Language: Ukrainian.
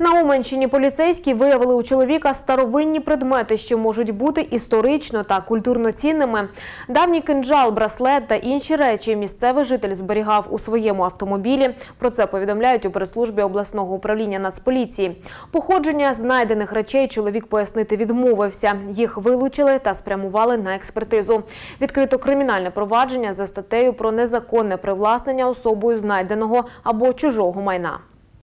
На Уманщині поліцейські виявили у чоловіка старовинні предмети, що можуть бути історично та культурно цінними. Давній кинджал, браслет та інші речі місцевий житель зберігав у своєму автомобілі. Про це повідомляють у прес-службі обласного управління Нацполіції. Походження знайдених речей чоловік пояснити відмовився. Їх вилучили та спрямували на експертизу. Відкрито кримінальне провадження за статтею про незаконне привласнення особою знайденого або чужого майна.